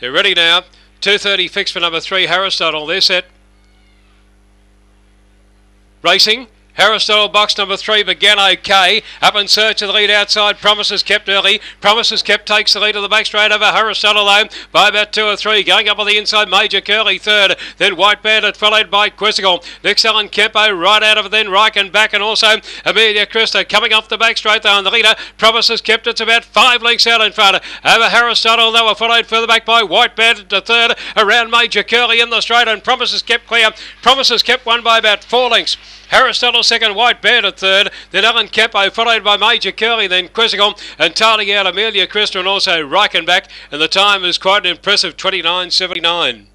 They're ready now. 230 fixed for number three, Harris, Aristotle. They're set. Racing. Aristotle box number three began okay. Up in search of the lead outside. Promises kept early. Promises kept takes the lead of the back straight over Aristotle by about two or three. Going up on the inside, Major Curly third. Then White Bandit followed by Quizzical. Next Alan Kempo right out of it. Then Reichenbach and also Amelia Christa coming off the back straight though. And the leader Promises kept it's about five lengths out in front. Over Aristotle they were followed further back by White Bandit to third. Around Major Curly in the straight and Promises kept clear. Promises kept one by about four lengths. Aristotle second, White Bandit third, then Alan Capo oh, followed by Major Curly, then Quizzical and tarting out Amelia Christa and also Reichenbach, and the time is quite an impressive 29.79.